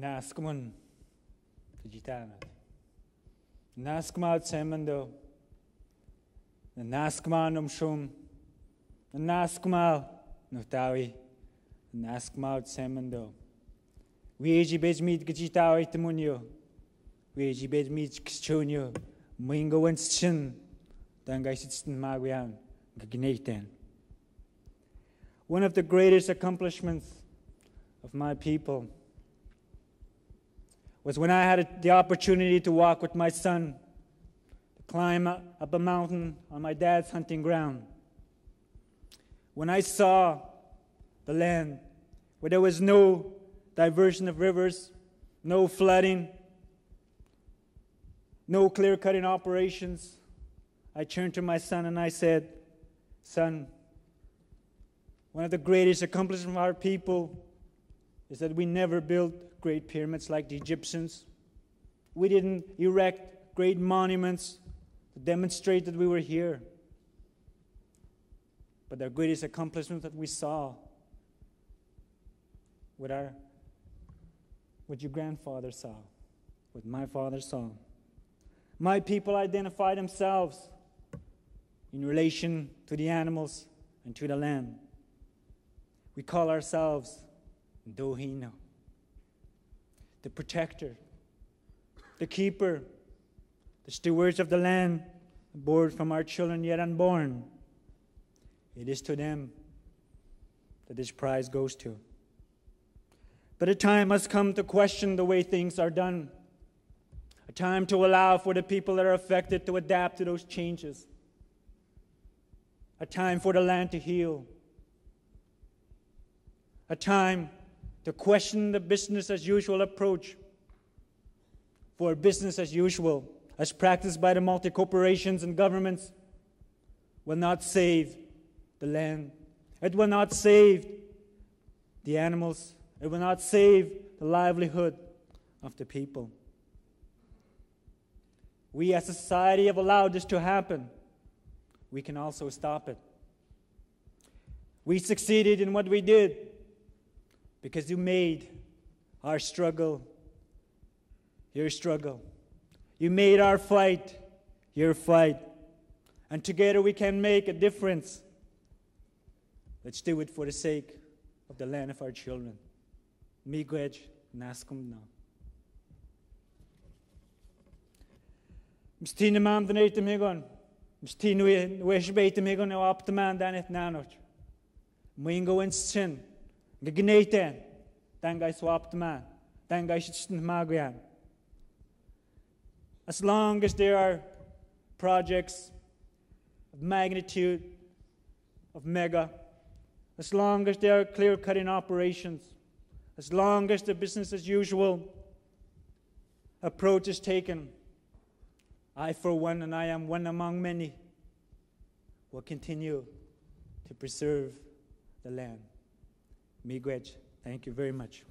Naskumun Tijitana. Naskma Tsemando. The Naskma Numshum. The Naskma Nutawi. The Naskma Tsemando. Weji Bejmid Gajitawi Tamunyo. Weji Bejmid Kschunyo. Mwingo Winston. Dangaisitsten Magwian. Gagneten. One of the greatest accomplishments of my people was when I had the opportunity to walk with my son, to climb up a mountain on my dad's hunting ground. When I saw the land where there was no diversion of rivers, no flooding, no clear cutting operations, I turned to my son and I said, Son, one of the greatest accomplishments of our people is that we never built great pyramids like the Egyptians. We didn't erect great monuments to demonstrate that we were here. But the greatest accomplishment that we saw what our what your grandfather saw, what my father saw. My people identify themselves in relation to the animals and to the land. We call ourselves Dohino, the protector, the keeper, the stewards of the land, born from our children yet unborn. It is to them that this prize goes to. But a time must come to question the way things are done. A time to allow for the people that are affected to adapt to those changes. A time for the land to heal a time to question the business as usual approach. For business as usual, as practiced by the multi corporations and governments, will not save the land. It will not save the animals. It will not save the livelihood of the people. We as a society have allowed this to happen. We can also stop it. We succeeded in what we did because you made our struggle your struggle. You made our fight your fight. And together we can make a difference. Let's do it for the sake of the land of our children. Miigwech naskum na. Mstina mam den ete megon. Mstina wesh bete megon o aptaman dan et nanot. Mwingo en sin. Swapped man, den guy should magrian. As long as there are projects of magnitude, of mega, as long as there are clear cutting operations, as long as the business as usual approach is taken, I, for one, and I am one among many, will continue to preserve the land. Miigwech, thank you very much.